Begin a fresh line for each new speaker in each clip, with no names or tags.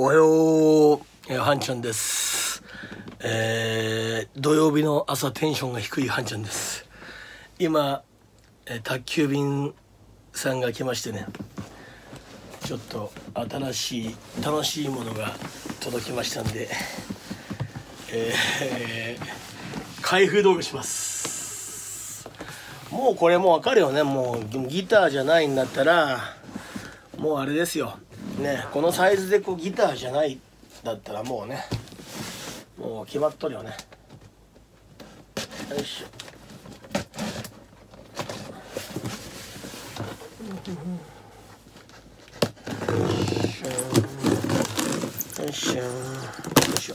おはよう、えー、はんちゃんです。えー、土曜日の朝テンションが低いはんちゃんです。今、えー宅急便さんが来ましてね、ちょっと新しい、楽しいものが届きましたんで、えー、開封動画します。もうこれもうわかるよね。もうギターじゃないんだったら、もうあれですよ。ね、このサイズでこうギターじゃないだったらもうね、もう決まっとるよね。よいしょ。よいしょ。よいしょ。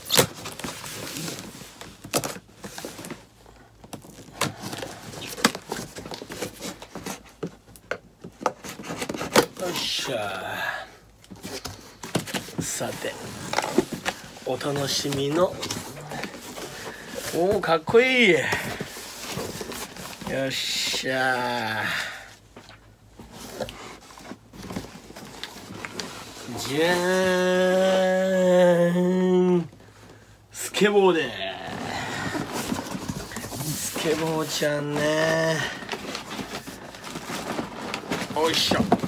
よっしゃさてお楽しみの。おおかっこいい。よっしゃじゃーん。スケボーで。スケボーちゃんね。おいしょ。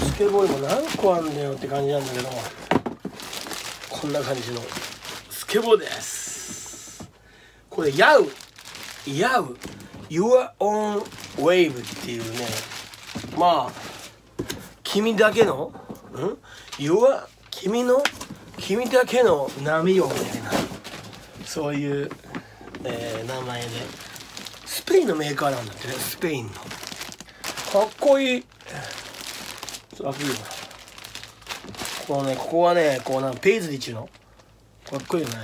スケボーにも何個あんだよって感じなんだけどこんな感じの。スケボーです。これヤウ。ヤウ。Your Own Wave っていうね。まあ君だけのん？Your 君の君だけの波をみたいな。そういう、えー名前で。スペインのメーカーなんだってね。スペインの。かっこいい。ちょっと開けるよこのねここはねこうなんペイズリーちゅうの。かっこいいよね。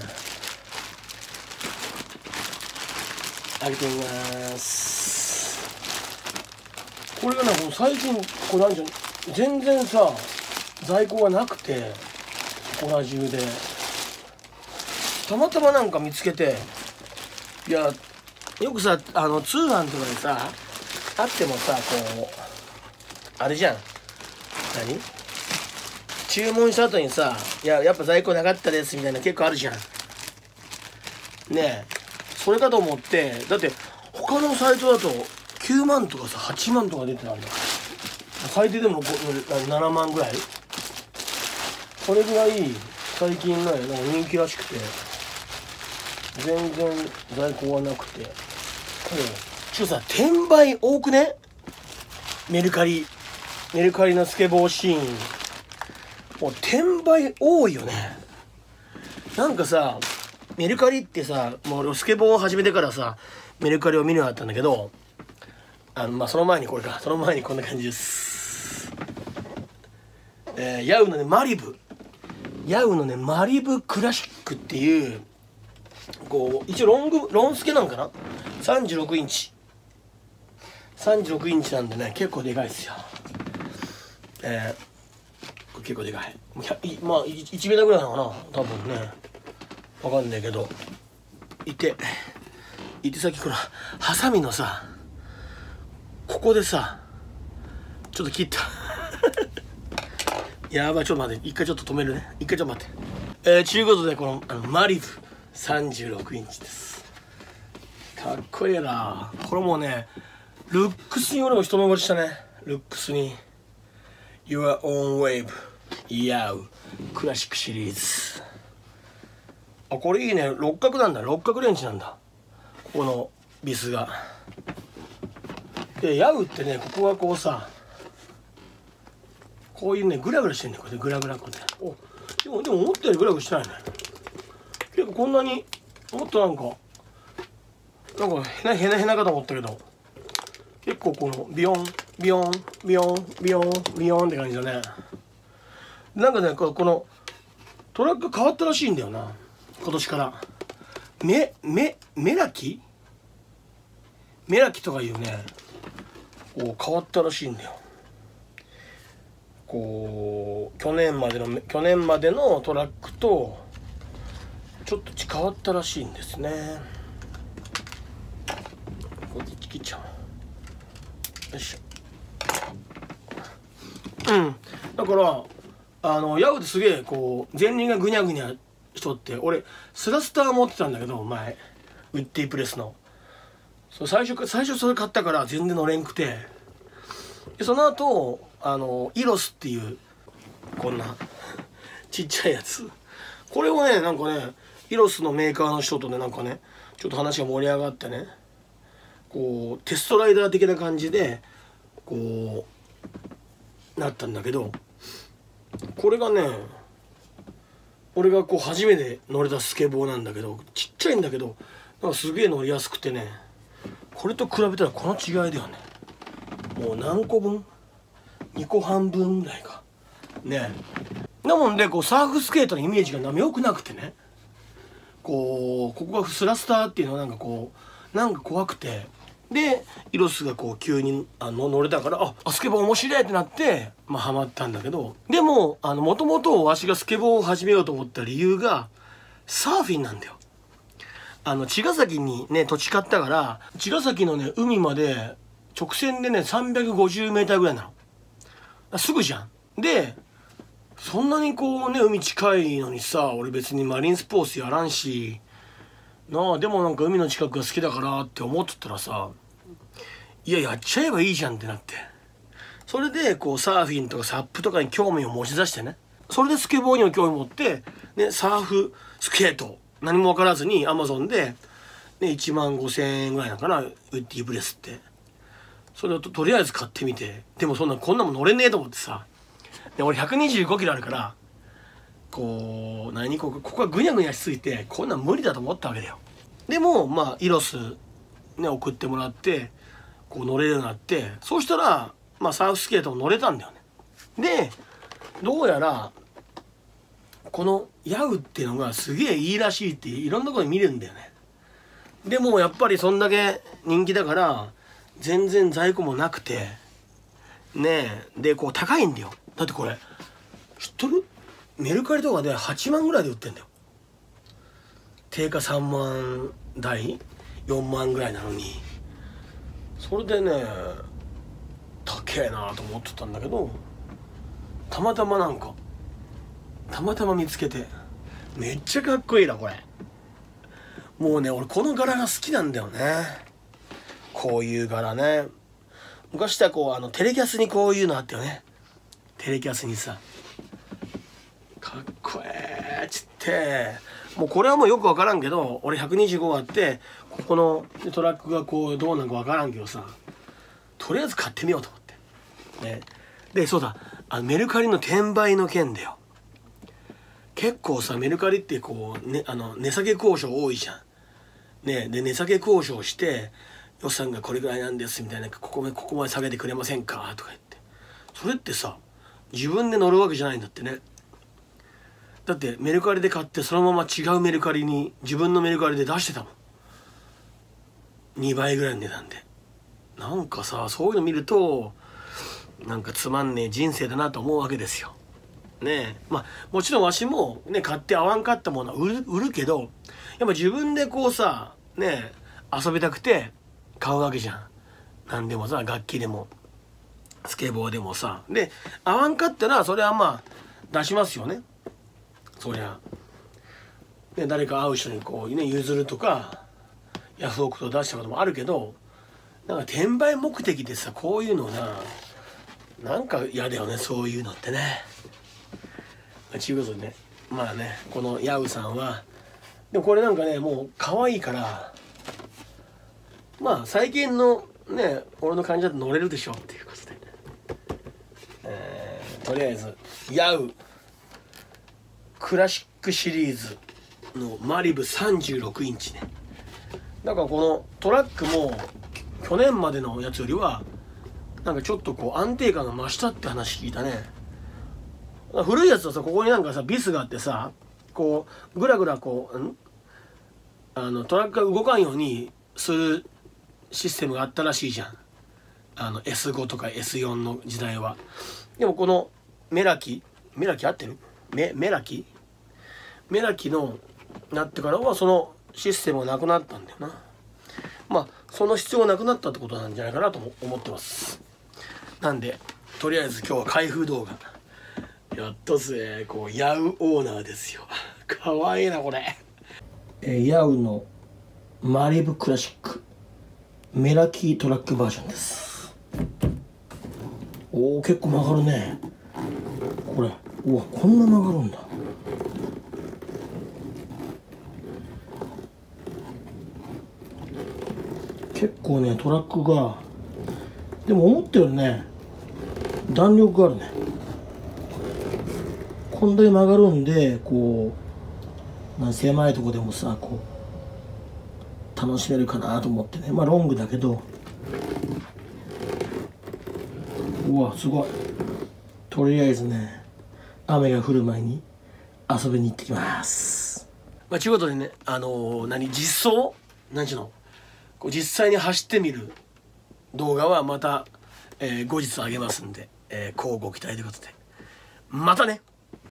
開けてみます。これがねもう最近これなんじゃ全然さ在庫がなくてここら中で。たまたまなんか見つけていやよくさあの通販とかでさあってもさこうあれじゃん。何？注文した後にさ「いややっぱ在庫なかったです」みたいな結構あるじゃん。ねえ。それかと思ってだって他のサイトだと9万とかさ8万とか出てたんだ最低でも7万ぐらい。それぐらい最近ねなんか人気らしくて全然在庫がなくて。ちょっとさ転売多くね？メルカリ。メルカリのスケボーシーン。もう転売多いよね。なんかさメルカリってさもうスケボーを始めてからさメルカリを見るようになったんだけどあのまあその前にこれか。その前にこんな感じです。えー、ヤウのねマリブ。ヤウのねマリブクラシックっていうこう一応ロングロンスケなんかな？36インチ。36インチなんでね結構でかいですよ。えー、これ結構でかい。もうまあ1メーターぐらいなのかな多分ね。わかんないけど。いていてさっきこのハサミのさここでさちょっと切った。やばいちょっと待って一回ちょっと止めるね。一回ちょっと待って。えー、ちゅうことでこのあのマリブ36インチです。かっこいいな。これもうねルックスに俺も一目惚れしたね。ルックスに。Your Own Wave. ヤウクラシックシリーズあこれいいね。六角なんだ。六角レンチなんだ。ここのビスが。でヤウってねここがこうさこういうねグラグラしてんね。これでグラグラこうやって。おでもでも思ったよりグラグラしてないね。結構こんなにもっとなんかなんかへなへなへなかと思ったけど。結構このビヨン。ビヨンビヨンビヨンビヨンって感じだね。なんかねここのトラック変わったらしいんだよな。今年から。メメ MERAKI？MERAKI とかいうねこう変わったらしいんだよ。こう去年までの去年までのトラックとちょっと変わったらしいんですね。これ切っちゃおう。よいしょ。うん。だからあのヤウってすげえこう前輪がぐにゃぐにゃしとって俺スラスター持ってたんだけど前ウッディプレスの。そ最初最初それ買ったから全然乗れんくて。でその後あのイロスっていうこんなちっちゃいやつ。これをねなんかねイロスのメーカーの人とねなんかねちょっと話が盛り上がってねこうテストライダー的な感じでこうなったんだけどこれがね俺がこう初めて乗れたスケボーなんだけどちっちゃいんだけどなんかすげえ乗りやすくてねこれと比べたらこの違いだよね。もう何個分？2個半分ぐらいか。ね。なもんでこうサーフスケートのイメージがよくなくてね。こうここがスラスターっていうのはなんかこうなんか怖くて。でイロスがこう急にあの乗れたからあスケボー面白いってなってまあハマったんだけど。でももともとわしがスケボーを始めようと思った理由がサーフィンなんだよ。あの茅ヶ崎にね土地買ったから茅ヶ崎のね海まで直線でね 350m ぐらいなの。すぐじゃん。でそんなにこうね海近いのにさ俺別にマリンスポーツやらんしなあでもなんか海の近くが好きだからって思っとったらさいややっちゃえばいいじゃんってなって。それでこうサーフィンとかサップとかに興味を持ち出してね。それでスケボーにも興味を持って、ね、サーフスケート何も分からずにアマゾンで、ね、1万5,000円ぐらいなのかなウッディブレスって。それをとりあえず買ってみて。でもそんなこんなもん乗れねえと思ってさ。で俺125キロあるからこう何ここここがぐにゃぐにゃしすぎてこんなん無理だと思ったわけだよ。でもまあイロスね送ってもらってこう乗れるようになってそうしたらまあサーフスケートも乗れたんだよね。でどうやらこのヤウっていうのがすげえいいらしいっていろんなところで見れるんだよね。でもやっぱりそんだけ人気だから全然在庫もなくてねえでこう高いんだよ。だってこれ知っとる？メルカリとかで8万ぐらいで売ってんだよ。定価3万台？4万ぐらいなのに。それでね高えなと思ってたんだけどたまたまなんかたまたま見つけてめっちゃかっこいいなこれ。もうね俺この柄が好きなんだよね。こういう柄ね。昔はこうあのテレキャスにこういうのあったよね。テレキャスにさかっこええっつってもうこれはもうよく分からんけど俺125あってここのトラックがこうどうなんか分からんけどさとりあえず買ってみようと思って。ね。でそうだ。あのメルカリの転売の件だよ。結構さメルカリってこう、ね、あの値下げ交渉多いじゃん。ね。で値下げ交渉して予算がこれぐらいなんですみたいなここここまで下げてくれませんか？とか言って。それってさ自分で乗るわけじゃないんだってね。だってメルカリで買ってそのまま違うメルカリに自分のメルカリで出してたもん。2倍ぐらいの値段で。なんかさそういうの見るとなんかつまんねえ人生だなと思うわけですよ。ねまあもちろんわしもね買って合わんかったものは売る売るけどやっぱ自分でこうさね遊びたくて買うわけじゃん。何でもさ楽器でもスケボーでもさ。で合わんかったらそれはまあ出しますよね。そりゃ、ね、誰か会う人にこうね譲るとかヤフオクと出したこともあるけどなんか転売目的でさこういうのななんか嫌だよねそういうのってね。ちゅうことでねまあねこのヤウさんはでもこれなんかねもう可愛いからまあ最近のね俺の感じだと乗れるでしょっていうことで、えー、とりあえずヤウクラシックシリーズのマリブ36インチね。だからこのトラックも去年までのやつよりはなんかちょっとこう安定感が増したって話聞いたね。古いやつはさここになんかさビスがあってさこうぐらぐらこうん？あのトラックが動かんようにするシステムがあったらしいじゃん。あの S5 とか S4 の時代は。でもこのメラキメラキ合ってる？メメラキ？メラキのなってからはそのシステムがなくなったんだよな。まあその必要がなくなったってことなんじゃないかなと思ってます。なんでとりあえず今日は開封動画。やっとぜこうヤウオーナーですよ。かわいいなこれ、え、ヤウのマリブクラシック。メラキートラックバージョンです。おお結構曲がるね。これ。うわこんな曲がるんだ。結構ねトラックがでも思ったよりね弾力があるね。こんだけ曲がるんでこうな狭いとこでもさこう楽しめるかなと思ってね。まあロングだけど。うわすごい。とりあえずね雨が降る前に遊びに行ってきます。まあ、ちゅうことでねあのー、何実装？何ちゅうの？こう実際に走ってみる動画はまた、えー、後日あげますんで、えー、交互期待ということで。またね